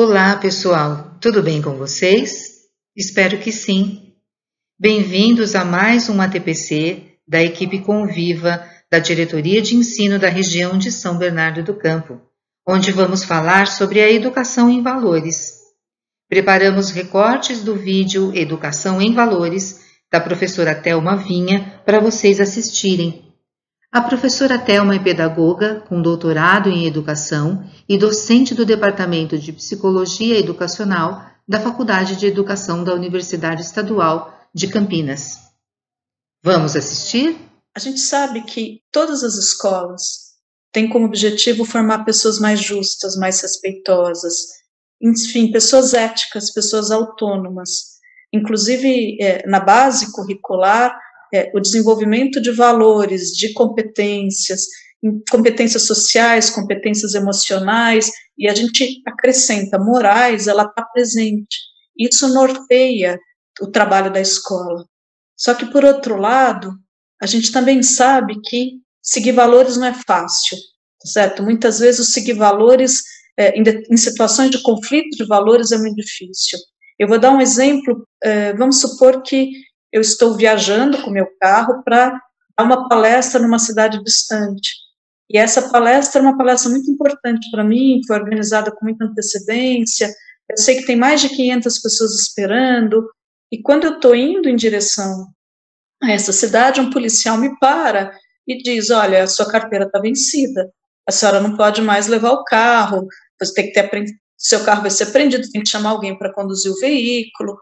Olá, pessoal. Tudo bem com vocês? Espero que sim. Bem-vindos a mais um ATPC da equipe Conviva da Diretoria de Ensino da região de São Bernardo do Campo, onde vamos falar sobre a educação em valores. Preparamos recortes do vídeo Educação em Valores da professora Thelma Vinha para vocês assistirem a professora Thelma é pedagoga com doutorado em educação e docente do Departamento de Psicologia Educacional da Faculdade de Educação da Universidade Estadual de Campinas. Vamos assistir? A gente sabe que todas as escolas têm como objetivo formar pessoas mais justas, mais respeitosas, enfim, pessoas éticas, pessoas autônomas. Inclusive, é, na base curricular, é, o desenvolvimento de valores, de competências, competências sociais, competências emocionais, e a gente acrescenta morais, ela está presente. Isso norteia o trabalho da escola. Só que, por outro lado, a gente também sabe que seguir valores não é fácil, certo? Muitas vezes seguir valores, é, em, em, situações de conflito de valores, é muito difícil. Eu vou dar um exemplo, é, vamos supor que eu estou viajando com meu carro para dar uma palestra numa cidade distante. E essa palestra é uma palestra muito importante para mim, foi organizada com muita antecedência. Eu sei que tem mais de 500 pessoas esperando. E quando eu estou indo em direção a essa cidade, um policial me para e diz: Olha, a sua carteira está vencida, a senhora não pode mais levar o carro, você tem que ter seu carro vai ser apreendido, tem que chamar alguém para conduzir o veículo.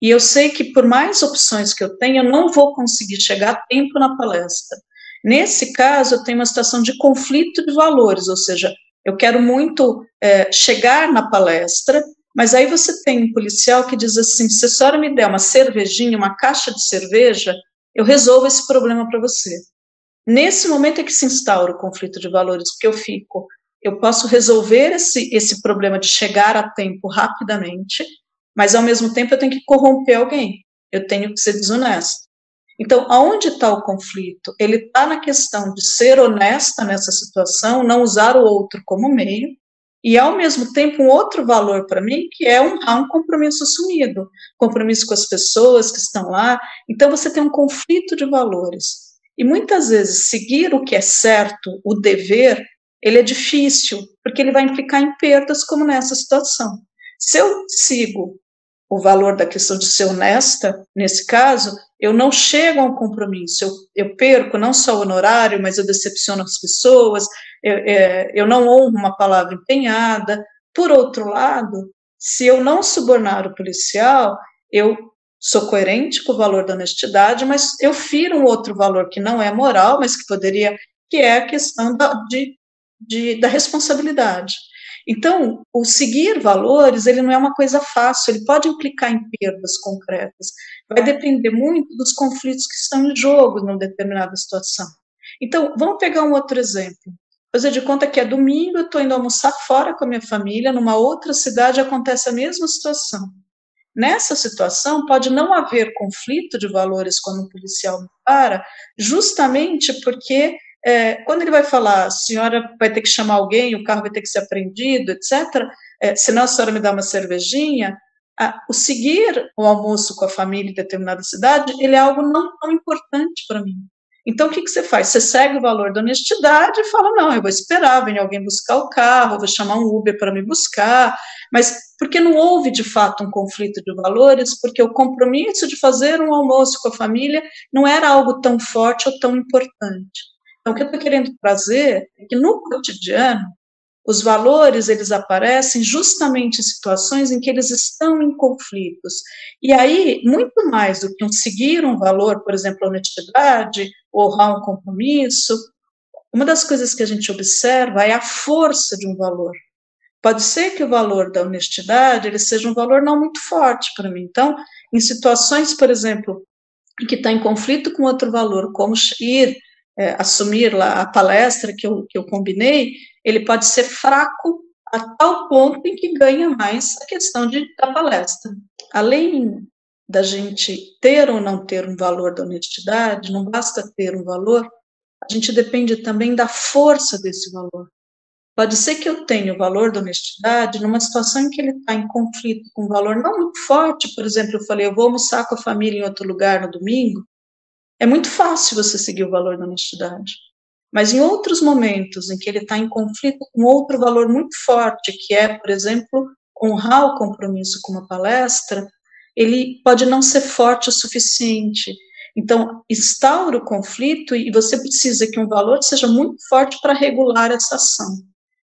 E eu sei que por mais opções que eu tenha, eu não vou conseguir chegar a tempo na palestra. Nesse caso, eu tenho uma situação de conflito de valores, ou seja, eu quero muito é, chegar na palestra, mas aí você tem um policial que diz assim: se a senhora me der uma cervejinha, uma caixa de cerveja, eu resolvo esse problema para você. Nesse momento é que se instaura o conflito de valores, porque eu fico, eu posso resolver esse, esse problema de chegar a tempo rapidamente, mas ao mesmo tempo eu tenho que corromper alguém, eu tenho que ser desonesto. Então, aonde está o conflito? Ele está na questão de ser honesta nessa situação, não usar o outro como meio, e ao mesmo tempo um outro valor para mim, que é honrar um compromisso assumido, compromisso com as pessoas que estão lá. Então, você tem um conflito de valores. E muitas vezes seguir o que é certo, o dever, ele é difícil, porque ele vai implicar em perdas, como nessa situação. Se eu sigo o valor da questão de ser honesta, nesse caso, eu não chego a um compromisso, eu, eu perco não só o honorário, mas eu decepciono as pessoas, eu, é, eu não honro uma palavra empenhada. Por outro lado, se eu não subornar o policial, eu sou coerente com o valor da honestidade, mas eu firo um outro valor que não é moral, mas que poderia, que é a questão da, de, de, da responsabilidade. Então, o seguir valores, ele não é uma coisa fácil, ele pode implicar em perdas concretas. Vai depender muito dos conflitos que estão em jogo numa determinada situação. Então, vamos pegar um outro exemplo. Fazer de conta que é domingo, eu estou indo almoçar fora com a minha família, numa outra cidade acontece a mesma situação. Nessa situação, pode não haver conflito de valores quando um policial me para, justamente porque é, quando ele vai falar, a senhora vai ter que chamar alguém, o carro vai ter que ser apreendido, etc., é, senão a senhora me dá uma cervejinha, a, o seguir o almoço com a família em determinada cidade, ele é algo não tão importante para mim. Então, o que, que você faz? Você segue o valor da honestidade e fala, não, eu vou esperar, vem alguém buscar o carro, vou chamar um Uber para me buscar, mas porque não houve, de fato, um conflito de valores, porque o compromisso de fazer um almoço com a família não era algo tão forte ou tão importante. Então, o que eu estou querendo trazer é que no cotidiano, os valores eles aparecem justamente em situações em que eles estão em conflitos. E aí, muito mais do que um seguir um valor, por exemplo, a honestidade, honrar um compromisso, uma das coisas que a gente observa é a força de um valor. Pode ser que o valor da honestidade ele seja um valor não muito forte para mim. Então, em situações, por exemplo, em que está em conflito com outro valor, como ir é, assumir lá a palestra que eu, que eu combinei, ele pode ser fraco a tal ponto em que ganha mais a questão de, da palestra. Além da gente ter ou não ter um valor da honestidade, não basta ter um valor, a gente depende também da força desse valor. Pode ser que eu tenha o valor da honestidade numa situação em que ele está em conflito com um valor não muito forte, por exemplo, eu falei, eu vou almoçar com a família em outro lugar no domingo, é muito fácil você seguir o valor da honestidade. Mas em outros momentos em que ele está em conflito com outro valor muito forte, que é, por exemplo, honrar o compromisso com uma palestra, ele pode não ser forte o suficiente. Então, instaura o conflito e você precisa que um valor seja muito forte para regular essa ação.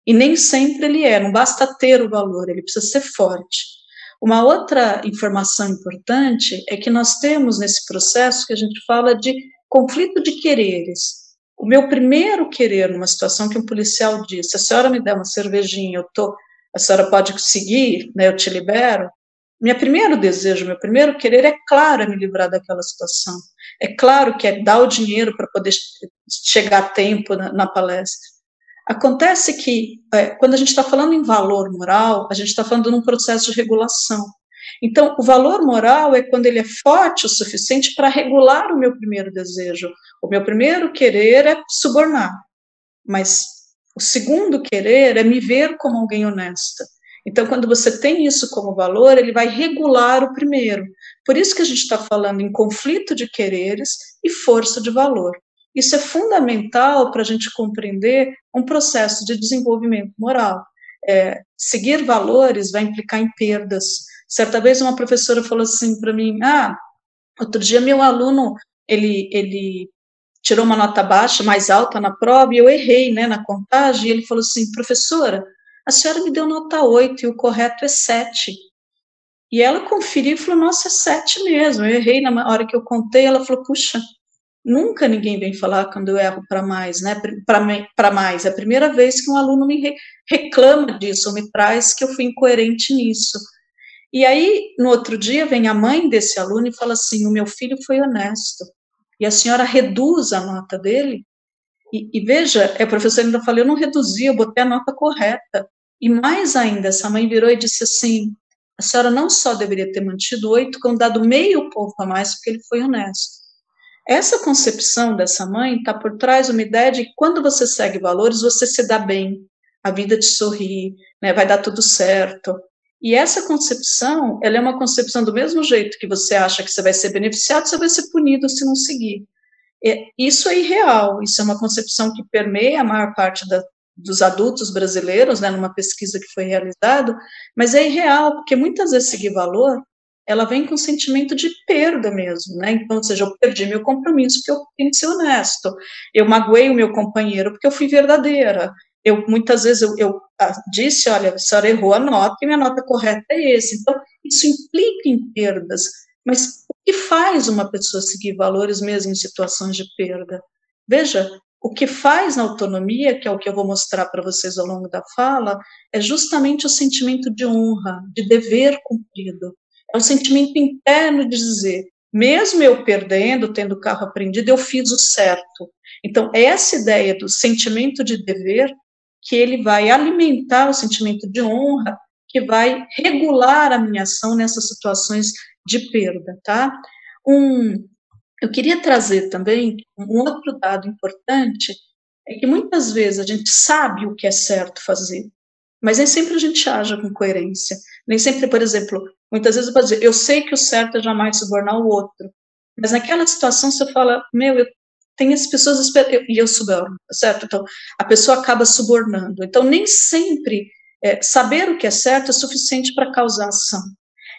E nem sempre ele é, não basta ter o valor, ele precisa ser forte. Uma outra informação importante é que nós temos nesse processo que a gente fala de conflito de quereres. O meu primeiro querer numa situação que um policial disse, a senhora me der uma cervejinha, eu tô, a senhora pode seguir, né, eu te libero. Meu primeiro desejo, meu primeiro querer é claro é me livrar daquela situação. É claro que é dar o dinheiro para poder chegar a tempo na, na palestra. Acontece que, é, quando a gente está falando em valor moral, a gente está falando num processo de regulação. Então, o valor moral é quando ele é forte o suficiente para regular o meu primeiro desejo. O meu primeiro querer é subornar, mas o segundo querer é me ver como alguém honesta. Então, quando você tem isso como valor, ele vai regular o primeiro. Por isso que a gente está falando em conflito de quereres e força de valor. Isso é fundamental para a gente compreender um processo de desenvolvimento moral. É, seguir valores vai implicar em perdas. Certa vez uma professora falou assim para mim: Ah, outro dia meu aluno ele, ele tirou uma nota baixa, mais alta na prova, e eu errei né, na contagem, e ele falou assim: professora, a senhora me deu nota 8 e o correto é 7. E ela conferiu e falou: Nossa, é 7 mesmo. Eu errei na hora que eu contei. Ela falou: Puxa, Nunca ninguém vem falar quando eu erro para mais, né? Para mais. É a primeira vez que um aluno me re, reclama disso, ou me traz que eu fui incoerente nisso. E aí, no outro dia, vem a mãe desse aluno e fala assim: o meu filho foi honesto. E a senhora reduz a nota dele. E, e veja, a professora ainda falou: eu não reduzi, eu botei a nota correta. E mais ainda, essa mãe virou e disse assim: a senhora não só deveria ter mantido oito, como dado meio ponto a mais, porque ele foi honesto. Essa concepção dessa mãe está por trás de uma ideia de que quando você segue valores, você se dá bem, a vida te sorri, né, vai dar tudo certo. E essa concepção, ela é uma concepção do mesmo jeito que você acha que você vai ser beneficiado, você vai ser punido se não seguir. E isso é irreal, isso é uma concepção que permeia a maior parte da, dos adultos brasileiros, né, numa pesquisa que foi realizada, mas é irreal, porque muitas vezes seguir valor ela vem com sentimento de perda mesmo, né? Então, ou seja, eu perdi meu compromisso porque eu tenho que ser honesto, eu magoei o meu companheiro porque eu fui verdadeira, eu muitas vezes eu, eu ah, disse, olha, a senhora errou a nota e minha nota correta é esse. Então, isso implica em perdas, mas o que faz uma pessoa seguir valores mesmo em situações de perda? Veja, o que faz na autonomia, que é o que eu vou mostrar para vocês ao longo da fala, é justamente o sentimento de honra, de dever cumprido. É um sentimento interno de dizer, mesmo eu perdendo, tendo o carro apreendido, eu fiz o certo. Então, é essa ideia do sentimento de dever que ele vai alimentar o sentimento de honra, que vai regular a minha ação nessas situações de perda, tá? Um, eu queria trazer também um outro dado importante, é que muitas vezes a gente sabe o que é certo fazer, mas nem sempre a gente age com coerência. Nem sempre, por exemplo, muitas vezes eu posso dizer, eu sei que o certo é jamais subornar o outro, mas naquela situação você fala, meu, eu tenho as pessoas e eu suborno, certo? Então, a pessoa acaba subornando. Então, nem sempre é, saber o que é certo é suficiente para causar ação.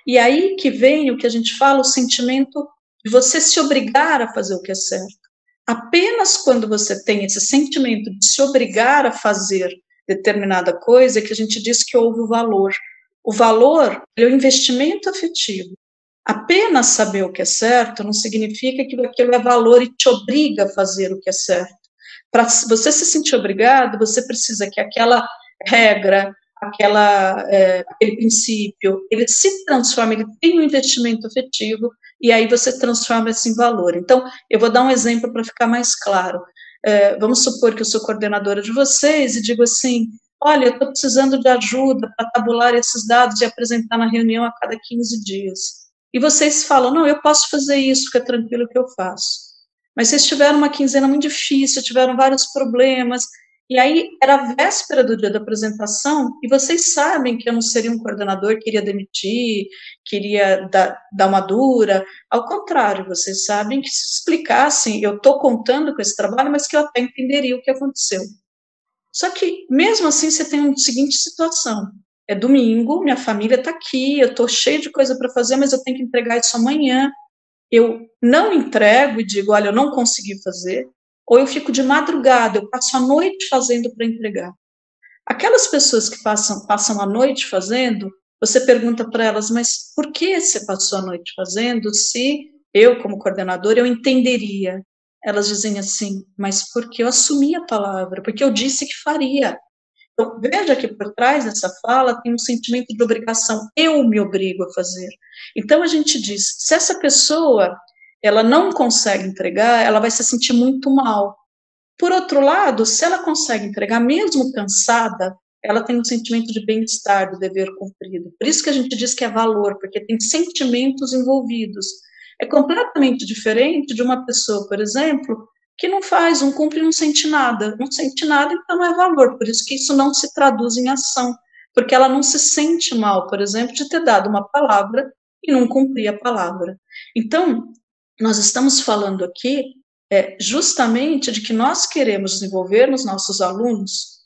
E aí que vem o que a gente fala, o sentimento de você se obrigar a fazer o que é certo. Apenas quando você tem esse sentimento de se obrigar a fazer determinada coisa é que a gente diz que houve o valor. O valor é o investimento afetivo. Apenas saber o que é certo não significa que aquilo é valor e te obriga a fazer o que é certo. Para você se sentir obrigado, você precisa que aquela regra, aquela, é, aquele princípio, ele se transforme, ele tem um investimento afetivo, e aí você transforma isso em valor. Então, eu vou dar um exemplo para ficar mais claro. É, vamos supor que eu sou coordenadora de vocês e digo assim: olha, eu estou precisando de ajuda para tabular esses dados e apresentar na reunião a cada 15 dias. E vocês falam, não, eu posso fazer isso, fica tranquilo que eu faço. Mas vocês tiveram uma quinzena muito difícil, tiveram vários problemas, E aí era a véspera do dia da apresentação, e vocês sabem que eu não seria um coordenador que iria demitir, queria dar, dar uma dura. Ao contrário, vocês sabem que se explicassem, eu estou contando com esse trabalho, mas que eu até entenderia o que aconteceu. Só que, mesmo assim, você tem a seguinte situação. É domingo, minha família está aqui, eu estou cheio de coisa para fazer, mas eu tenho que entregar isso amanhã. Eu não entrego e digo, olha, eu não consegui fazer, ou eu fico de madrugada, eu passo a noite fazendo para entregar. Aquelas pessoas que passam, passam a noite fazendo, você pergunta para elas, mas por que você passou a noite fazendo se eu, como coordenadora, eu entenderia? Elas dizem assim, mas porque eu assumi a palavra, porque eu disse que faria. Então, veja que por trás dessa fala tem um sentimento de obrigação, eu me obrigo a fazer. Então, a gente diz, se essa pessoa ela não consegue entregar, ela vai se sentir muito mal. Por outro lado, se ela consegue entregar, mesmo cansada, ela tem um sentimento de bem-estar, do dever cumprido. Por isso que a gente diz que é valor, porque tem sentimentos envolvidos. É completamente diferente de uma pessoa, por exemplo, que não faz, não cumpre, não sente nada. Não sente nada, então não é valor. Por isso que isso não se traduz em ação, porque ela não se sente mal, por exemplo, de ter dado uma palavra e não cumprir a palavra. Então, nós estamos falando aqui é, justamente de que nós queremos desenvolver nos nossos alunos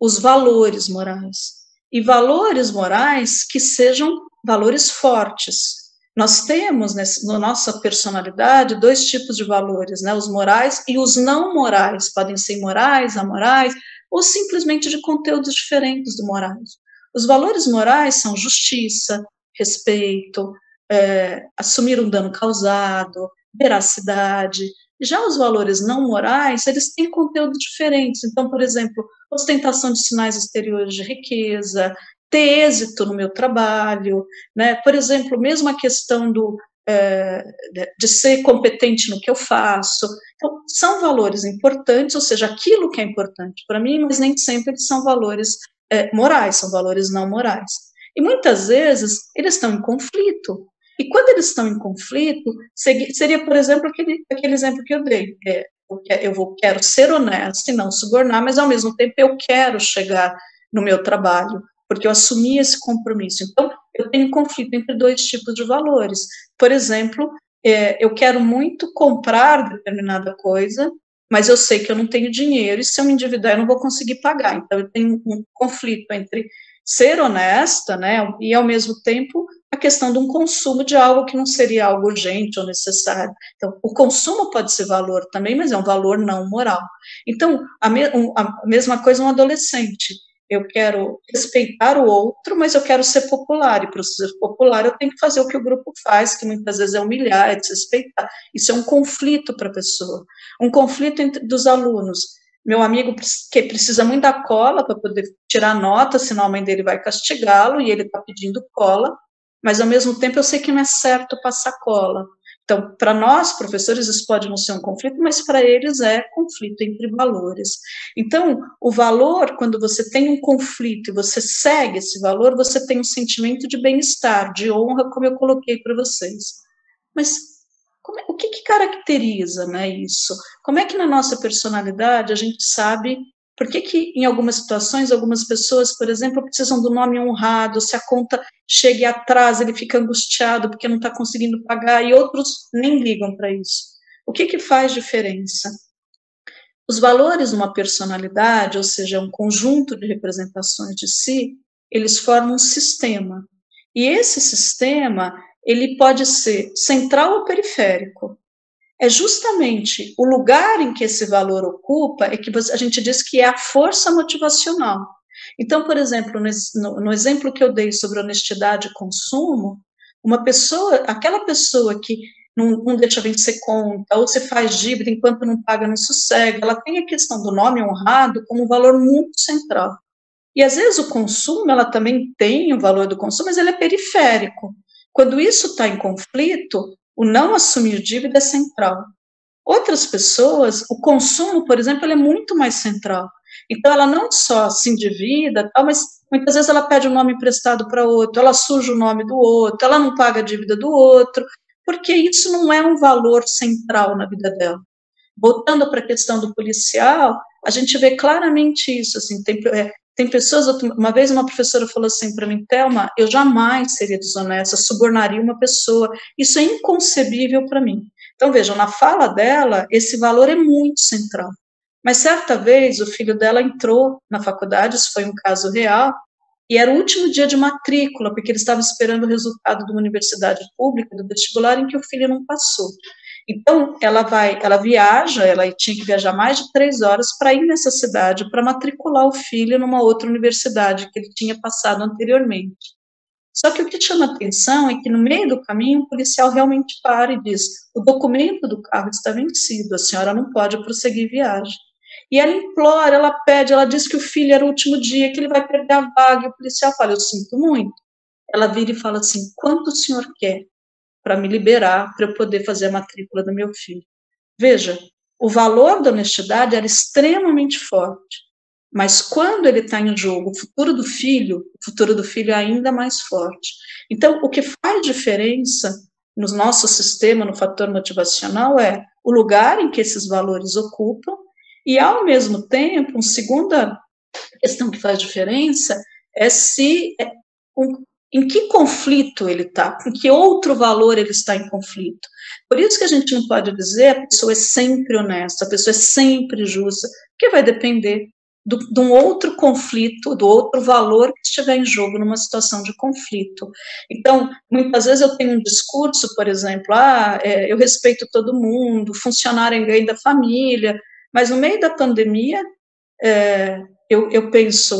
os valores morais. E valores morais que sejam valores fortes. Nós temos nesse, na nossa personalidade dois tipos de valores, né? os morais e os não morais. Podem ser morais, amorais, ou simplesmente de conteúdos diferentes do morais. Os valores morais são justiça, respeito, é, assumir um dano causado, veracidade. Já os valores não morais, eles têm conteúdo diferentes. Então, por exemplo, ostentação de sinais exteriores de riqueza, ter êxito no meu trabalho, né? Por exemplo, mesmo a questão do é, de ser competente no que eu faço. Então, são valores importantes, ou seja, aquilo que é importante para mim, mas nem sempre eles são valores é, morais, são valores não morais. E muitas vezes eles estão em conflito. E quando eles estão em conflito, seria, por exemplo, aquele, aquele exemplo que eu dei. É, eu vou, quero ser honesto e não subornar, mas ao mesmo tempo eu quero chegar no meu trabalho, porque eu assumi esse compromisso. Então, eu tenho conflito entre dois tipos de valores. Por exemplo, é, eu quero muito comprar determinada coisa, mas eu sei que eu não tenho dinheiro e se eu me endividar eu não vou conseguir pagar. Então, eu tenho um conflito entre ser honesta, né, e ao mesmo tempo a questão de um consumo de algo que não seria algo urgente ou necessário. Então, o consumo pode ser valor também, mas é um valor não moral. Então, a, me, a mesma coisa um adolescente. Eu quero respeitar o outro, mas eu quero ser popular, e para ser popular eu tenho que fazer o que o grupo faz, que muitas vezes é humilhar, é desrespeitar. Isso é um conflito para a pessoa. Um conflito entre, dos alunos meu amigo que precisa muito da cola para poder tirar nota, senão a mãe dele vai castigá-lo e ele está pedindo cola, mas ao mesmo tempo eu sei que não é certo passar cola. Então, para nós, professores, isso pode não ser um conflito, mas para eles é conflito entre valores. Então, o valor, quando você tem um conflito e você segue esse valor, você tem um sentimento de bem-estar, de honra, como eu coloquei para vocês. Mas é, o que, que caracteriza né, isso? Como é que na nossa personalidade a gente sabe por que, que, em algumas situações, algumas pessoas, por exemplo, precisam do nome honrado, se a conta chegue atrás, ele fica angustiado porque não está conseguindo pagar, e outros nem ligam para isso. O que, que faz diferença? Os valores de uma personalidade, ou seja, um conjunto de representações de si, eles formam um sistema. E esse sistema, ele pode ser central ou periférico. É justamente o lugar em que esse valor ocupa é que a gente diz que é a força motivacional. Então, por exemplo, no, no exemplo que eu dei sobre honestidade e consumo, uma pessoa, aquela pessoa que não, não, deixa vencer conta, ou se faz dívida enquanto não paga, não sossega, ela tem a questão do nome honrado como um valor muito central. E às vezes o consumo, ela também tem o valor do consumo, mas ele é periférico. Quando isso está em conflito, o não assumir dívida é central. Outras pessoas, o consumo, por exemplo, é muito mais central. Então, ela não só se endivida, tal, mas muitas vezes ela pede o um nome emprestado para outro, ela suja o nome do outro, ela não paga a dívida do outro, porque isso não é um valor central na vida dela. Voltando para a questão do policial, a gente vê claramente isso, assim, tem, é, tem pessoas, uma vez uma professora falou assim para mim, Thelma, eu jamais seria desonesta, subornaria uma pessoa, isso é inconcebível para mim. Então, vejam, na fala dela, esse valor é muito central. Mas certa vez o filho dela entrou na faculdade, isso foi um caso real, e era o último dia de matrícula, porque ele estava esperando o resultado de uma universidade pública, do vestibular, em que o filho não passou. Então, ela vai, ela viaja, ela tinha que viajar mais de três horas para ir nessa cidade, para matricular o filho numa outra universidade que ele tinha passado anteriormente. Só que o que chama atenção é que no meio do caminho o policial realmente para e diz: o documento do carro está vencido, a senhora não pode prosseguir viagem. E ela implora, ela pede, ela diz que o filho era o último dia, que ele vai perder a vaga. E o policial fala: Eu sinto muito. Ela vira e fala assim: Quanto o senhor quer para me liberar, para eu poder fazer a matrícula do meu filho? Veja, o valor da honestidade era extremamente forte. Mas quando ele está em jogo, o futuro do filho, o futuro do filho é ainda mais forte. Então, o que faz diferença no nosso sistema, no fator motivacional, é o lugar em que esses valores ocupam e, ao mesmo tempo, uma segunda questão que faz diferença é se é, em que conflito ele está, com que outro valor ele está em conflito. Por isso que a gente não pode dizer a pessoa é sempre honesta, a pessoa é sempre justa, porque vai depender do, de um outro conflito, do outro valor que estiver em jogo numa situação de conflito. Então, muitas vezes eu tenho um discurso, por exemplo, ah, é, eu respeito todo mundo, funcionário em ganho da família, mas no meio da pandemia, é, eu, eu penso,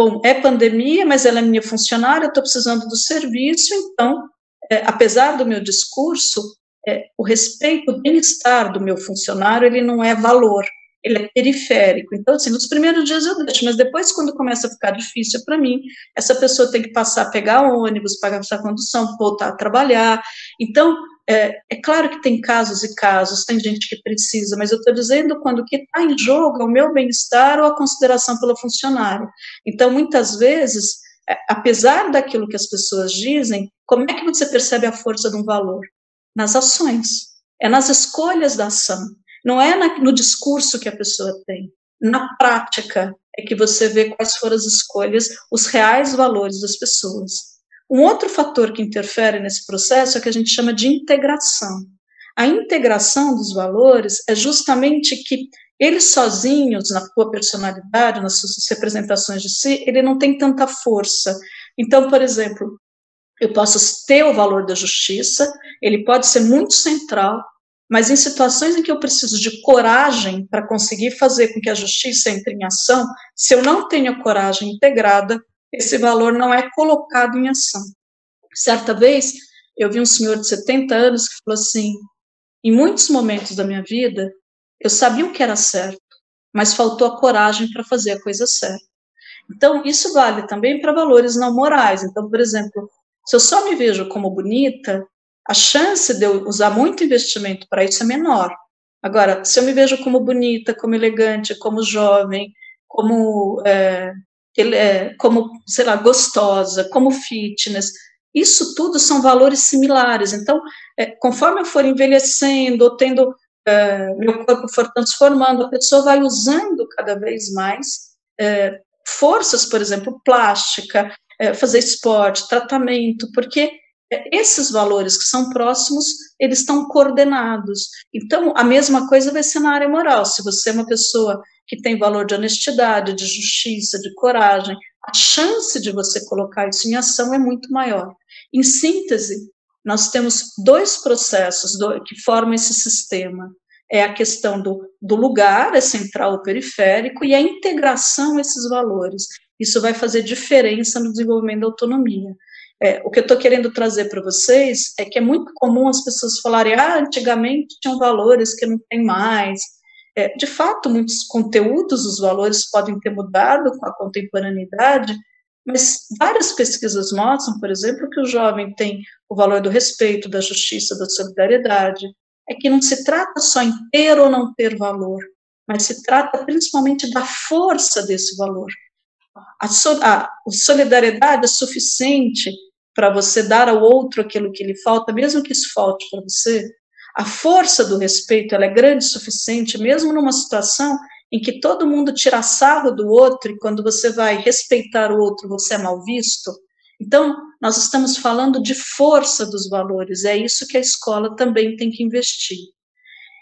bom, é pandemia, mas ela é minha funcionária, estou precisando do serviço, então, é, apesar do meu discurso, é, o respeito, o bem-estar do meu funcionário, ele não é valor, ele é periférico. Então, assim, nos primeiros dias eu deixo, mas depois, quando começa a ficar difícil para mim, essa pessoa tem que passar a pegar ônibus, pagar essa condução, voltar a trabalhar. Então, é, é, claro que tem casos e casos, tem gente que precisa, mas eu estou dizendo quando o que está em jogo é o meu bem-estar ou a consideração pelo funcionário. Então, muitas vezes, é, apesar daquilo que as pessoas dizem, como é que você percebe a força de um valor? Nas ações, é nas escolhas da ação. Não é na, no discurso que a pessoa tem. Na prática é que você vê quais foram as escolhas, os reais valores das pessoas. Um outro fator que interfere nesse processo é o que a gente chama de integração. A integração dos valores é justamente que eles sozinhos, na sua personalidade, nas suas representações de si, ele não tem tanta força. Então, por exemplo, eu posso ter o valor da justiça, ele pode ser muito central, mas em situações em que eu preciso de coragem para conseguir fazer com que a justiça entre em ação, se eu não tenho coragem integrada, esse valor não é colocado em ação. Certa vez, eu vi um senhor de 70 anos que falou assim: em muitos momentos da minha vida, eu sabia o que era certo, mas faltou a coragem para fazer a coisa certa. Então, isso vale também para valores não morais. Então, por exemplo, se eu só me vejo como bonita, a chance de eu usar muito investimento para isso é menor. Agora, se eu me vejo como bonita, como elegante, como jovem, como, é, é, como sei lá, gostosa, como fitness, isso tudo são valores similares. Então, é, conforme eu for envelhecendo, ou tendo é, meu corpo for transformando, a pessoa vai usando cada vez mais é, forças, por exemplo, plástica, é, fazer esporte, tratamento, porque esses valores que são próximos, eles estão coordenados. Então, a mesma coisa vai ser na área moral. Se você é uma pessoa que tem valor de honestidade, de justiça, de coragem, a chance de você colocar isso em ação é muito maior. Em síntese, nós temos dois processos que formam esse sistema. É a questão do, do lugar, é central ou periférico, e a integração a esses valores. Isso vai fazer diferença no desenvolvimento da autonomia. É, o que eu estou querendo trazer para vocês é que é muito comum as pessoas falarem, ah, antigamente tinham valores que não tem mais. É, de fato, muitos conteúdos, os valores podem ter mudado com a contemporaneidade, mas várias pesquisas mostram, por exemplo, que o jovem tem o valor do respeito, da justiça, da solidariedade. É que não se trata só em ter ou não ter valor, mas se trata principalmente da força desse valor. A, solidariedade é suficiente para você dar ao outro aquilo que lhe falta, mesmo que isso falte para você, a força do respeito ela é grande o suficiente, mesmo numa situação em que todo mundo tira sarro do outro e quando você vai respeitar o outro, você é mal visto. Então, nós estamos falando de força dos valores, é isso que a escola também tem que investir.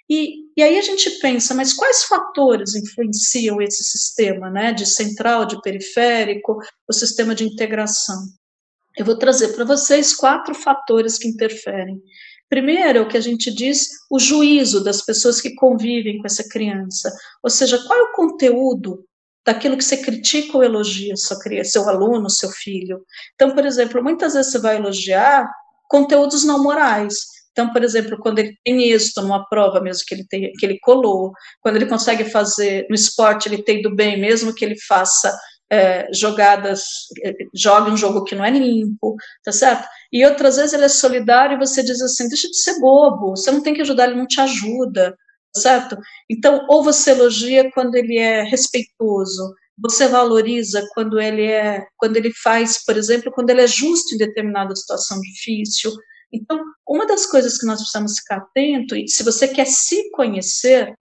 E, e aí a gente pensa, mas quais fatores influenciam esse sistema, né, de central, de periférico, o sistema de integração? Eu vou trazer para vocês quatro fatores que interferem. Primeiro, é o que a gente diz, o juízo das pessoas que convivem com essa criança. Ou seja, qual é o conteúdo daquilo que você critica ou elogia sua criança, seu aluno, seu filho. Então, por exemplo, muitas vezes você vai elogiar conteúdos não morais. Então, por exemplo, quando ele tem êxito numa prova, mesmo que ele, tenha, que ele colou, quando ele consegue fazer no esporte, ele tem do bem, mesmo que ele faça é, jogadas, é, joga um jogo que não é limpo, tá certo? E outras vezes ele é solidário e você diz assim, deixa de ser bobo, você não tem que ajudar, ele não te ajuda, tá certo? Então, ou você elogia quando ele é respeitoso, você valoriza quando ele é, quando ele faz, por exemplo, quando ele é justo em determinada situação difícil. Então, uma das coisas que nós precisamos ficar atento, e se você quer se conhecer,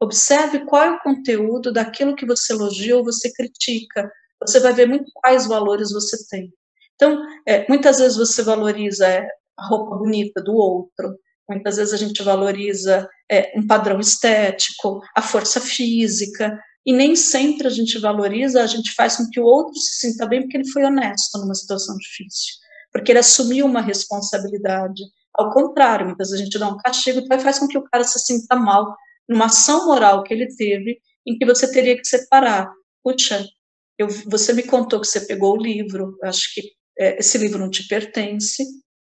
Observe qual é o conteúdo daquilo que você elogia ou você critica. Você vai ver muito quais valores você tem. Então, é, muitas vezes você valoriza é, a roupa bonita do outro, muitas vezes a gente valoriza é, um padrão estético, a força física, e nem sempre a gente valoriza, a gente faz com que o outro se sinta bem porque ele foi honesto numa situação difícil, porque ele assumiu uma responsabilidade. Ao contrário, muitas vezes a gente dá um castigo e faz com que o cara se sinta mal numa ação moral que ele teve, em que você teria que separar. Puxa, eu, você me contou que você pegou o livro, acho que é, esse livro não te pertence,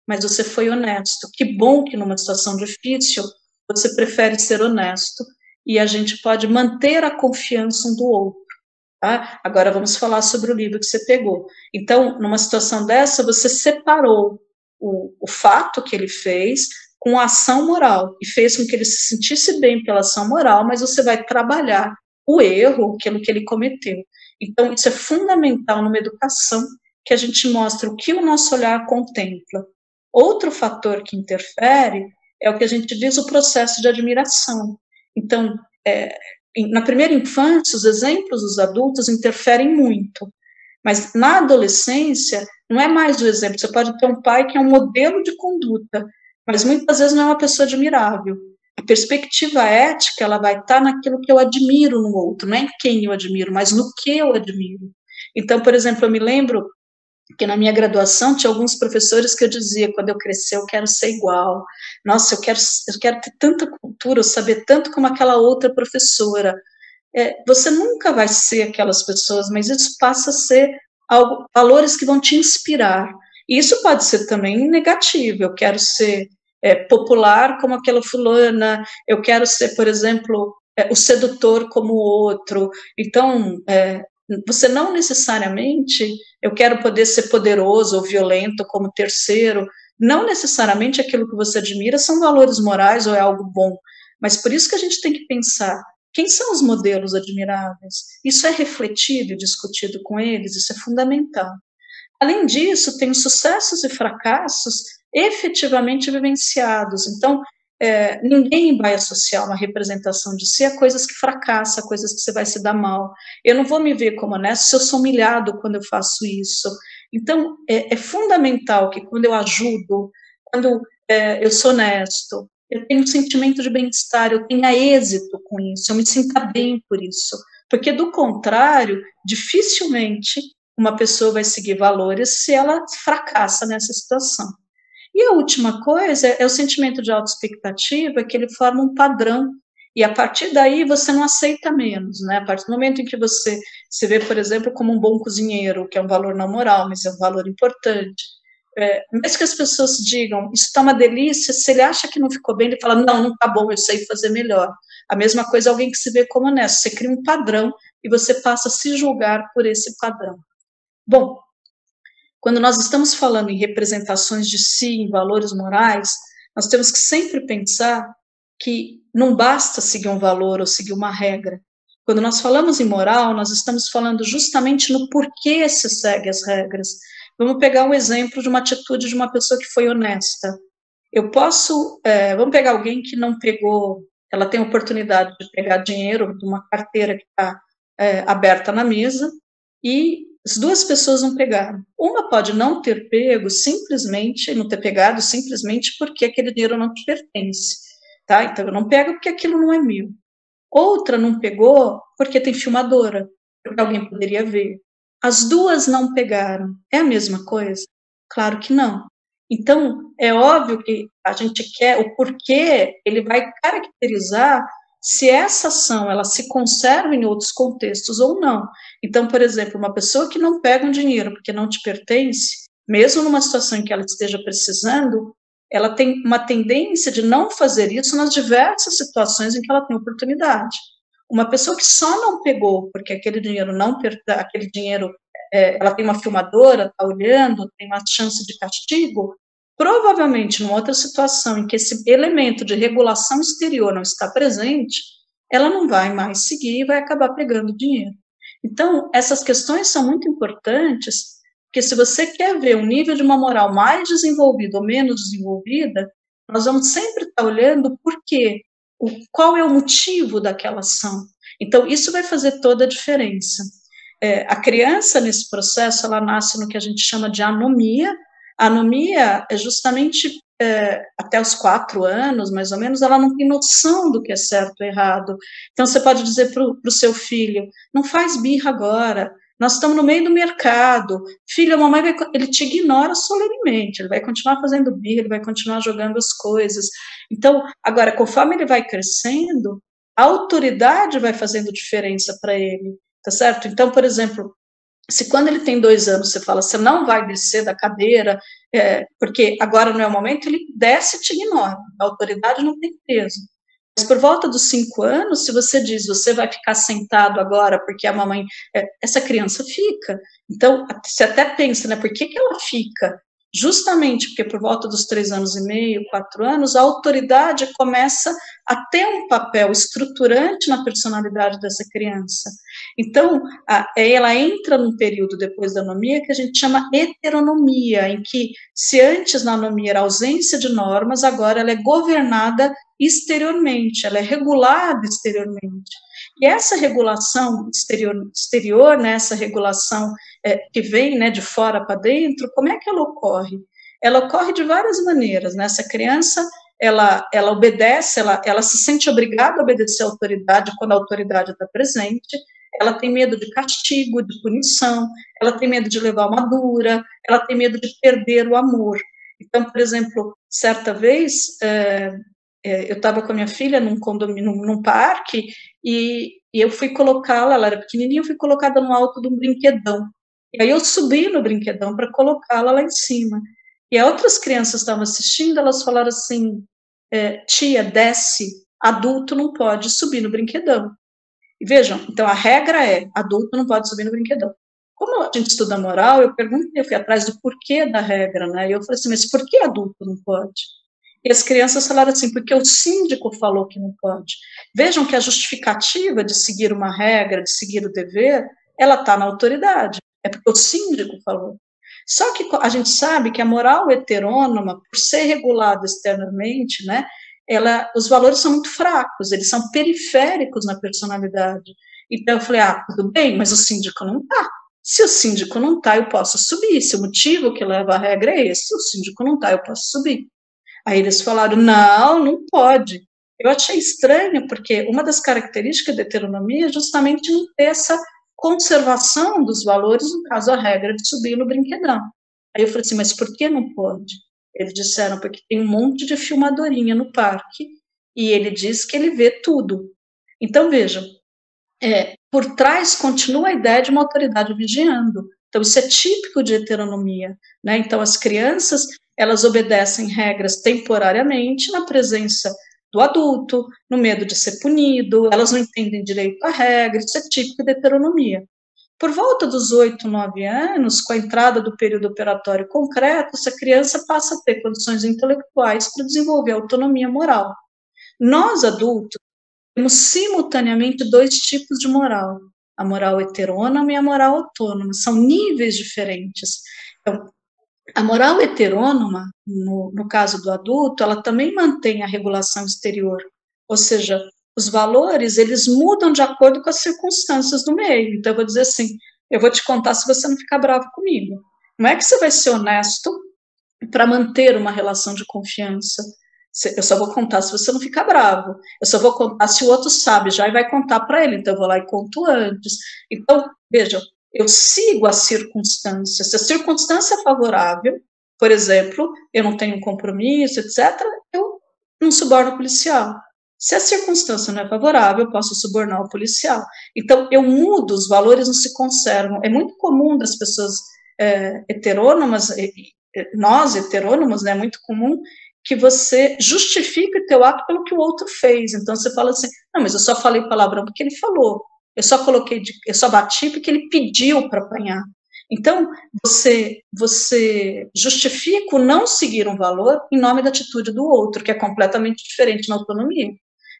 mas você foi honesto. Que bom que numa situação difícil você prefere ser honesto e a gente pode manter a confiança um do outro. Tá? Agora vamos falar sobre o livro que você pegou. Então, numa situação dessa, você separou o, o fato que ele fez com ação moral e fez com que ele se sentisse bem pela ação moral, mas você vai trabalhar o erro, aquilo que ele cometeu. Então, isso é fundamental numa educação que a gente mostra o que o nosso olhar contempla. Outro fator que interfere é o que a gente diz o processo de admiração. Então, é, na primeira infância, os exemplos dos adultos interferem muito, mas na adolescência, não é mais o exemplo. Você pode ter um pai que é um modelo de conduta, mas muitas vezes não é uma pessoa admirável. A perspectiva ética, ela vai estar naquilo que eu admiro no outro, não é em quem eu admiro, mas no que eu admiro. Então, por exemplo, eu me lembro que na minha graduação tinha alguns professores que eu dizia, quando eu crescer eu quero ser igual. Nossa, eu quero, eu quero ter tanta cultura, saber tanto como aquela outra professora. É, você nunca vai ser aquelas pessoas, mas isso passa a ser algo, valores que vão te inspirar. E isso pode ser também negativo. Eu quero ser é, popular como aquela fulana, eu quero ser, por exemplo, é, o sedutor como o outro. Então, é, você não necessariamente, eu quero poder ser poderoso ou violento como terceiro, não necessariamente aquilo que você admira são valores morais ou é algo bom, mas por isso que a gente tem que pensar quem são os modelos admiráveis. Isso é refletido e discutido com eles, isso é fundamental. Além disso, tem sucessos e fracassos efetivamente vivenciados. Então, é, ninguém vai associar uma representação de si a coisas que fracassam, a coisas que você vai se dar mal. Eu não vou me ver como honesto se eu sou humilhado quando eu faço isso. Então, é, é fundamental que quando eu ajudo, quando é, eu sou honesto, eu tenho um sentimento de bem-estar, eu tenha êxito com isso, eu me sinta bem por isso. Porque, do contrário, dificilmente uma pessoa vai seguir valores se ela fracassa nessa situação. E a última coisa é o sentimento de autoexpectativa, que ele forma um padrão, e a partir daí você não aceita menos, né? A partir do momento em que você se vê, por exemplo, como um bom cozinheiro, que é um valor não moral, mas é um valor importante, é, mesmo que as pessoas digam, isso está uma delícia, se ele acha que não ficou bem, ele fala, não, não está bom, eu sei fazer melhor. A mesma coisa alguém que se vê como honesto, você cria um padrão e você passa a se julgar por esse padrão. Bom, quando nós estamos falando em representações de si, em valores morais, nós temos que sempre pensar que não basta seguir um valor ou seguir uma regra. Quando nós falamos em moral, nós estamos falando justamente no porquê se segue as regras. Vamos pegar um exemplo de uma atitude de uma pessoa que foi honesta. Eu posso, é, vamos pegar alguém que não pegou ela tem oportunidade de pegar dinheiro de uma carteira que está é, aberta na mesa e as duas pessoas não pegaram. Uma pode não ter pego simplesmente, não ter pegado simplesmente porque aquele dinheiro não te pertence, tá? Então eu não pego porque aquilo não é meu. Outra não pegou porque tem filmadora, porque alguém poderia ver. As duas não pegaram. É a mesma coisa? Claro que não. Então, é óbvio que a gente quer o porquê, ele vai caracterizar se essa ação ela se conserva em outros contextos ou não. Então, por exemplo, uma pessoa que não pega um dinheiro porque não te pertence, mesmo numa situação em que ela esteja precisando, ela tem uma tendência de não fazer isso nas diversas situações em que ela tem oportunidade. Uma pessoa que só não pegou porque aquele dinheiro não aquele dinheiro é, ela tem uma filmadora, está olhando, tem uma chance de castigo, provavelmente numa outra situação em que esse elemento de regulação exterior não está presente, ela não vai mais seguir e vai acabar pegando dinheiro. Então, essas questões são muito importantes, porque se você quer ver um nível de uma moral mais desenvolvida ou menos desenvolvida, nós vamos sempre estar olhando por quê, o, qual é o motivo daquela ação. Então, isso vai fazer toda a diferença. É, a criança, nesse processo, ela nasce no que a gente chama de anomia. A anomia é justamente é, até os quatro anos, mais ou menos, ela não tem noção do que é certo ou errado. Então, você pode dizer para o seu filho: não faz birra agora, nós estamos no meio do mercado. Filho, a mamãe vai, ele te ignora solenemente, ele vai continuar fazendo birra, ele vai continuar jogando as coisas. Então, agora, conforme ele vai crescendo, a autoridade vai fazendo diferença para ele tá certo? Então, por exemplo, se quando ele tem dois anos você fala, você não vai descer da cadeira, é, porque agora não é o momento, ele desce e te ignora, a autoridade não tem peso. Mas por volta dos cinco anos, se você diz, você vai ficar sentado agora porque a mamãe, é, essa criança fica. Então, você até pensa, né, por que, que ela fica? Justamente porque por volta dos três anos e meio, quatro anos, a autoridade começa a ter um papel estruturante na personalidade dessa criança. Então, a, ela entra num período depois da anomia que a gente chama heteronomia, em que se antes na anomia era ausência de normas, agora ela é governada exteriormente, ela é regulada exteriormente. E essa regulação exterior, exterior né, essa regulação é, que vem né, de fora para dentro, como é que ela ocorre? Ela ocorre de várias maneiras. Né? Essa criança, ela, ela obedece, ela, ela se sente obrigada a obedecer à autoridade quando a autoridade está presente, ela tem medo de castigo, de punição, ela tem medo de levar uma dura, ela tem medo de perder o amor. Então, por exemplo, certa vez, é, é, eu estava com a minha filha num condomínio, num, num parque, e, e eu fui colocá-la, ela era pequenininha, eu fui colocada no alto de um brinquedão. E aí eu subi no brinquedão para colocá-la lá em cima. E outras crianças estavam assistindo, elas falaram assim: é, tia, desce, adulto não pode subir no brinquedão. E vejam, então a regra é: adulto não pode subir no brinquedão. Como a gente estuda moral, eu perguntei, eu fui atrás do porquê da regra, né? E eu falei assim: mas por que adulto não pode? E as crianças falaram assim, porque o síndico falou que não pode. Vejam que a justificativa de seguir uma regra, de seguir o dever, ela está na autoridade. É porque o síndico falou. Só que a gente sabe que a moral heterônoma, por ser regulada externamente, né, ela, os valores são muito fracos, eles são periféricos na personalidade. Então eu falei, ah, tudo bem, mas o síndico não está. Se o síndico não está, eu posso subir. Se o motivo que leva a regra é esse, se o síndico não está, eu posso subir. Aí eles falaram: não, não pode. Eu achei estranho, porque uma das características da heteronomia é justamente não ter essa conservação dos valores, no caso, a regra de subir no brinquedão. Aí eu falei assim: mas por que não pode? Eles disseram: porque tem um monte de filmadorinha no parque e ele diz que ele vê tudo. Então, vejam, é, por trás continua a ideia de uma autoridade vigiando. Então, isso é típico de heteronomia. Né? Então, as crianças elas obedecem regras temporariamente na presença do adulto, no medo de ser punido, elas não entendem direito a regra, isso é típico da heteronomia. Por volta dos 8, 9 anos, com a entrada do período operatório concreto, essa criança passa a ter condições intelectuais para desenvolver autonomia moral. Nós, adultos, temos simultaneamente dois tipos de moral, a moral heterônoma e a moral autônoma, são níveis diferentes. Então, a moral heterônoma, no, no caso do adulto, ela também mantém a regulação exterior, Ou seja, os valores, eles mudam de acordo com as circunstâncias do meio. Então, eu vou dizer assim, eu vou te contar se você não ficar bravo comigo. Não é que você vai ser honesto para manter uma relação de confiança. Eu só vou contar se você não ficar bravo. Eu só vou contar se o outro sabe já e vai contar para ele. Então, eu vou lá e conto antes. Então, vejam, eu sigo a circunstância. Se a circunstância é favorável, por exemplo, eu não tenho compromisso, etc., eu não suborno o policial. Se a circunstância não é favorável, eu posso subornar o policial. Então, eu mudo, os valores não se conservam. É muito comum das pessoas é, heterônomas, nós heterônomos, né, é muito comum que você justifique o teu ato pelo que o outro fez. Então, você fala assim, não, mas eu só falei palavrão porque ele falou. Eu só coloquei, de, eu só bati porque ele pediu para apanhar. Então, você, você justifica o não seguir um valor em nome da atitude do outro, que é completamente diferente na autonomia.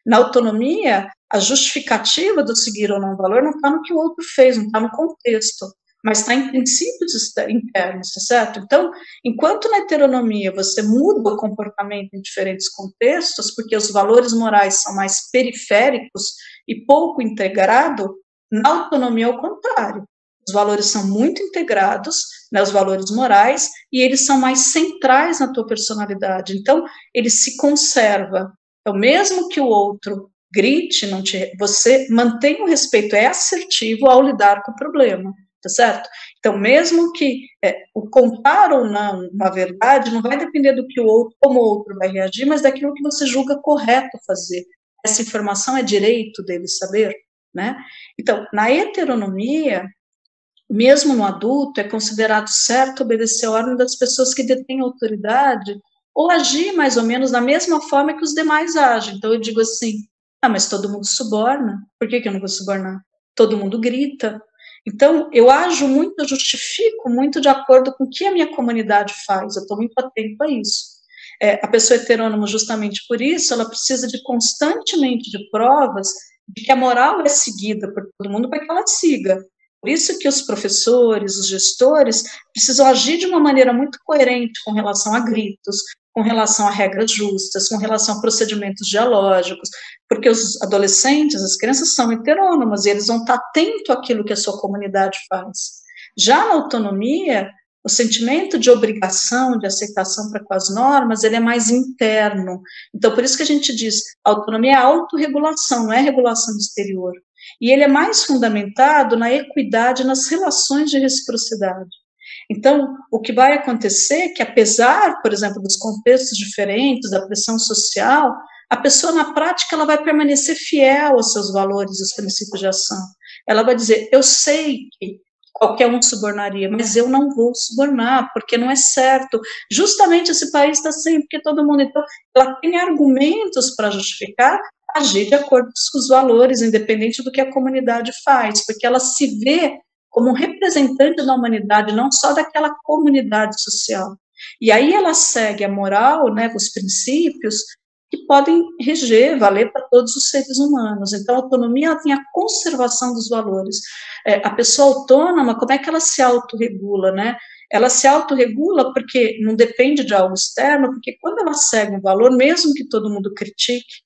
Na autonomia, a justificativa do seguir ou não valor não está no que o outro fez, não está no contexto, mas está em princípios internos, tá certo? Então, enquanto na heteronomia você muda o comportamento em diferentes contextos, porque os valores morais são mais periféricos e pouco integrado, na autonomia é o contrário. Os valores são muito integrados, né, os valores morais, e eles são mais centrais na tua personalidade. Então, ele se conserva. Então, mesmo que o outro grite, não te, você mantém o respeito, é assertivo ao lidar com o problema, tá certo? Então, mesmo que é, o contar ou não uma verdade não vai depender do que o outro, como o outro vai reagir, mas daquilo que você julga correto fazer. Essa informação é direito dele saber, né? Então, na heteronomia, mesmo no adulto, é considerado certo obedecer a ordem das pessoas que detêm autoridade ou agir mais ou menos da mesma forma que os demais agem. Então eu digo assim: ah, mas todo mundo suborna, por que, que eu não vou subornar? Todo mundo grita. Então eu ajo muito, eu justifico muito de acordo com o que a minha comunidade faz, eu estou muito atento a isso. É, a pessoa heterônoma, justamente por isso, ela precisa de constantemente de provas de que a moral é seguida por todo mundo para que ela siga. Por isso que os professores, os gestores, precisam agir de uma maneira muito coerente com relação a gritos, com relação a regras justas, com relação a procedimentos dialógicos, porque os adolescentes, as crianças são heterônomas e eles vão estar atentos àquilo que a sua comunidade faz. Já na autonomia, o sentimento de obrigação, de aceitação para com as normas, ele é mais interno. Então, por isso que a gente diz, autonomia é autorregulação, não é regulação exterior. E ele é mais fundamentado na equidade, nas relações de reciprocidade. Então, o que vai acontecer é que, apesar, por exemplo, dos contextos diferentes, da pressão social, a pessoa, na prática, ela vai permanecer fiel aos seus valores, aos princípios de ação. Ela vai dizer: Eu sei que qualquer um subornaria, mas eu não vou subornar, porque não é certo. Justamente esse país está assim, porque todo mundo. Então, ela tem argumentos para justificar agir de acordo com os valores, independente do que a comunidade faz, porque ela se vê como representante da humanidade, não só daquela comunidade social. E aí ela segue a moral, né, os princípios que podem reger, valer para todos os seres humanos. Então, a autonomia tem a conservação dos valores. É, a pessoa autônoma, como é que ela se autorregula, né? Ela se autorregula porque não depende de algo externo, porque quando ela segue um valor, mesmo que todo mundo critique,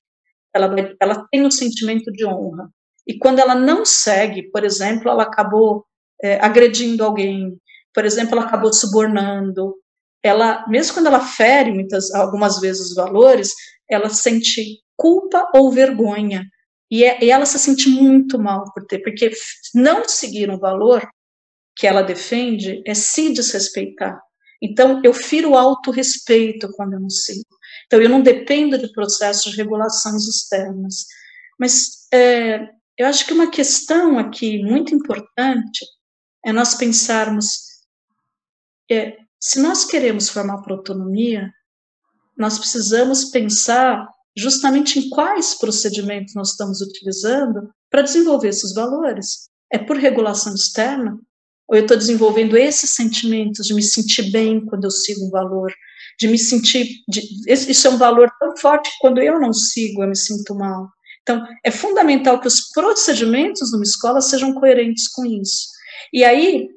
ela, ela tem um sentimento de honra. E quando ela não segue, por exemplo, ela acabou é, agredindo alguém, por exemplo, ela acabou subornando, ela, mesmo quando ela fere muitas, algumas vezes os valores, ela sente culpa ou vergonha. E, é, e ela se sente muito mal por ter, porque não seguir um valor que ela defende é se desrespeitar. Então, eu firo o autorrespeito quando eu não sigo. Então, eu não dependo de processos de regulações externas. Mas é, eu acho que uma questão aqui muito importante é nós pensarmos, é, se nós queremos formar para autonomia, nós precisamos pensar justamente em quais procedimentos nós estamos utilizando para desenvolver esses valores. É por regulação externa? Ou eu estou desenvolvendo esses sentimentos de me sentir bem quando eu sigo um valor? De me sentir. De, isso é um valor tão forte que quando eu não sigo, eu me sinto mal. Então, é fundamental que os procedimentos numa escola sejam coerentes com isso. E aí,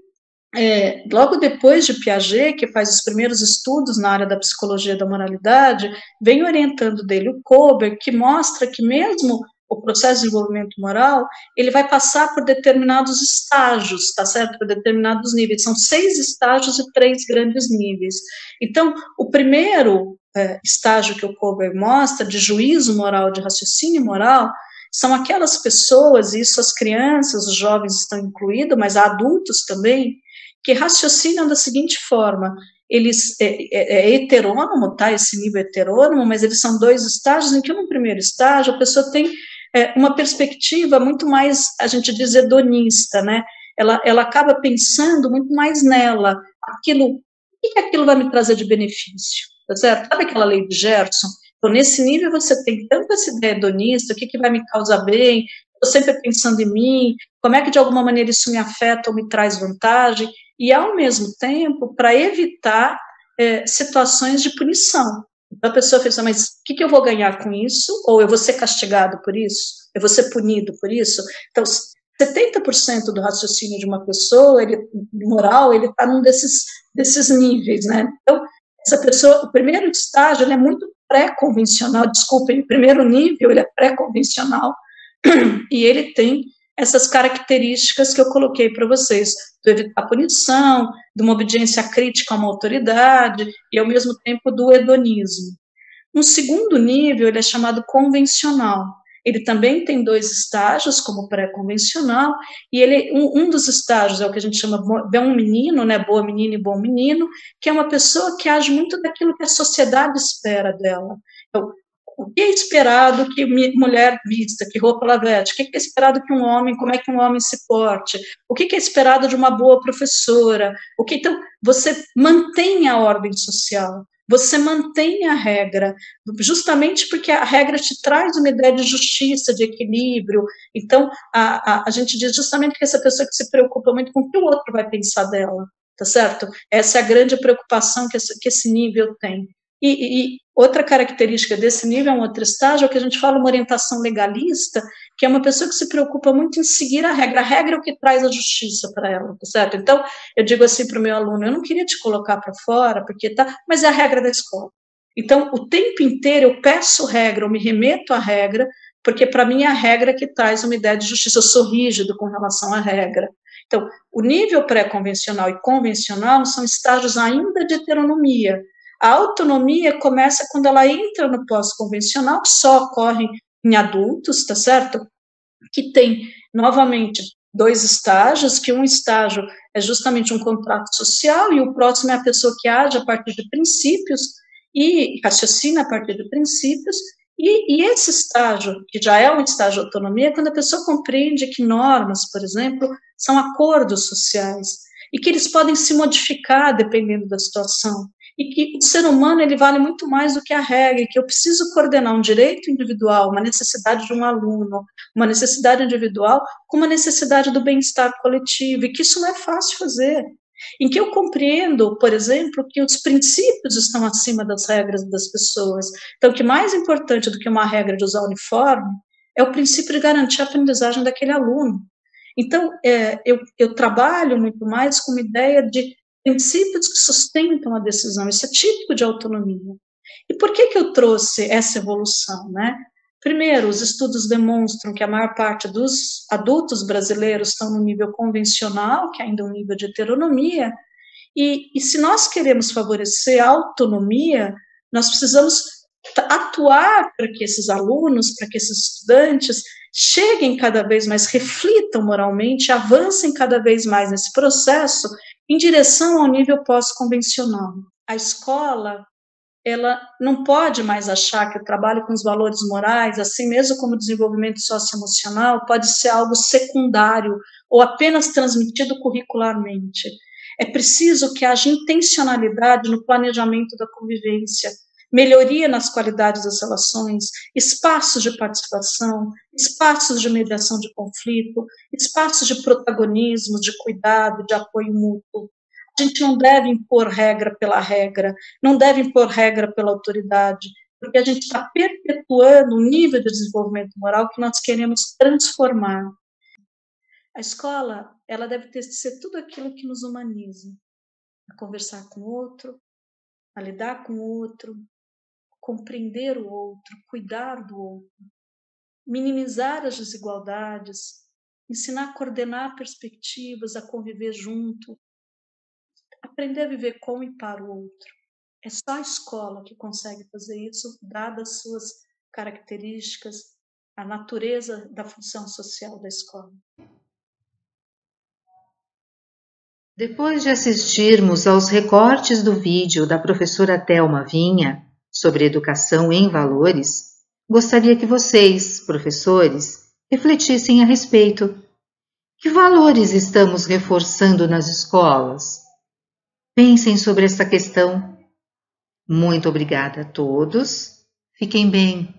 é, logo depois de Piaget, que faz os primeiros estudos na área da psicologia da moralidade, vem orientando dele o Kober, que mostra que mesmo o processo de desenvolvimento moral, ele vai passar por determinados estágios, tá certo? Por determinados níveis. São seis estágios e três grandes níveis. Então, o primeiro é, estágio que o Kober mostra, de juízo moral, de raciocínio moral, são aquelas pessoas, e isso as crianças, os jovens estão incluídos, mas adultos também, que raciocinam da seguinte forma: eles é, é, é heterônomo, tá? Esse nível heterônomo, mas eles são dois estágios em que no primeiro estágio a pessoa tem é, uma perspectiva muito mais, a gente diz, hedonista, né? Ela, ela acaba pensando muito mais nela, aquilo, o que aquilo vai me trazer de benefício, tá certo? Sabe aquela lei de Gerson? Então, nesse nível, você tem tanto essa ideia hedonista, o que, que vai me causar bem, estou sempre pensando em mim, como é que de alguma maneira isso me afeta ou me traz vantagem, e, ao mesmo tempo, para evitar é, situações de punição. Então, a pessoa pensa, mas o que, que, eu vou ganhar com isso? Ou eu vou ser castigado por isso? Eu vou ser punido por isso? Então, 70% do raciocínio de uma pessoa, ele, moral, ele está num desses, desses níveis, né? Então, essa pessoa, o primeiro estágio, ele é muito pré-convencional, desculpem, o primeiro nível, ele é pré-convencional, e ele tem essas características que eu coloquei para vocês, do evitar punição, de uma obediência crítica a uma autoridade e, ao mesmo tempo, do hedonismo. Um segundo nível, ele é chamado convencional. Ele também tem dois estágios, como pré-convencional, e ele um, um, dos estágios é o que a gente chama de um menino, né, boa menina e bom menino, que é uma pessoa que age muito daquilo que a sociedade espera dela. Então, o que é esperado que mulher vista, que roupa ela veste, o que é esperado que um homem, como é que um homem se porte, o que é esperado de uma boa professora, o que então você mantém a ordem social, você mantém a regra, justamente porque a regra te traz uma ideia de justiça, de equilíbrio. Então, a, a, a gente diz justamente que essa pessoa que se preocupa muito com o que o outro vai pensar dela, tá certo? Essa é a grande preocupação que esse, que esse nível tem. E, e, outra característica desse nível, é um outro estágio, é que a gente fala uma orientação legalista, que é uma pessoa que se preocupa muito em seguir a regra. A regra é o que traz a justiça para ela, tá certo? Então, eu digo assim para o meu aluno, eu não queria te colocar para fora, porque tá, mas é a regra da escola. Então, o tempo inteiro eu peço regra, eu me remeto à regra, porque para mim é a regra que traz uma ideia de justiça. Eu sou rígido com relação à regra. Então, o nível pré-convencional e convencional são estágios ainda de heteronomia, a autonomia começa quando ela entra no pós-convencional, só ocorre em adultos, tá certo? Que tem, novamente, dois estágios, que um estágio é justamente um contrato social e o próximo é a pessoa que age a partir de princípios e raciocina a partir de princípios, e, e, esse estágio, que já é um estágio de autonomia, é quando a pessoa compreende que normas, por exemplo, são acordos sociais e que eles podem se modificar dependendo da situação e que o ser humano ele vale muito mais do que a regra, que eu preciso coordenar um direito individual, uma necessidade de um aluno, uma necessidade individual com uma necessidade do bem-estar coletivo, e que isso não é fácil fazer. Em que eu compreendo, por exemplo, que os princípios estão acima das regras das pessoas. Então, o que mais importante do que uma regra de usar uniforme é o princípio de garantir a aprendizagem daquele aluno. Então, é, eu, eu trabalho muito mais com uma ideia de princípios que sustentam a decisão, isso é típico de autonomia. E por que, que eu trouxe essa evolução? Né? Primeiro, os estudos demonstram que a maior parte dos adultos brasileiros estão no nível convencional, que é ainda é um nível de heteronomia, e, e se nós queremos favorecer a autonomia, nós precisamos atuar para que esses alunos, para que esses estudantes cheguem cada vez mais, reflitam moralmente, avancem cada vez mais nesse processo em direção ao nível pós-convencional. A escola ela não pode mais achar que o trabalho com os valores morais, assim mesmo como o desenvolvimento socioemocional, pode ser algo secundário ou apenas transmitido curricularmente. É preciso que haja intencionalidade no planejamento da convivência, melhoria nas qualidades das relações, espaços de participação, espaços de mediação de conflito, espaços de protagonismo, de cuidado, de apoio mútuo. A gente não deve impor regra pela regra, não deve impor regra pela autoridade, porque a gente está perpetuando um nível de desenvolvimento moral que nós queremos transformar. A escola, ela deve ter, ser tudo aquilo que nos humaniza. A conversar com o outro, a lidar com o outro, compreender o outro, cuidar do outro, minimizar as desigualdades, ensinar a coordenar perspectivas, a conviver junto, aprender a viver com e para o outro. É só a escola que consegue fazer isso, dadas suas características, a natureza da função social da escola. Depois de assistirmos aos recortes do vídeo da professora Thelma Vinha sobre educação em valores, gostaria que vocês, professores, refletissem a respeito. Que valores estamos reforçando nas escolas? Pensem sobre esta questão. Muito obrigada a todos. Fiquem bem.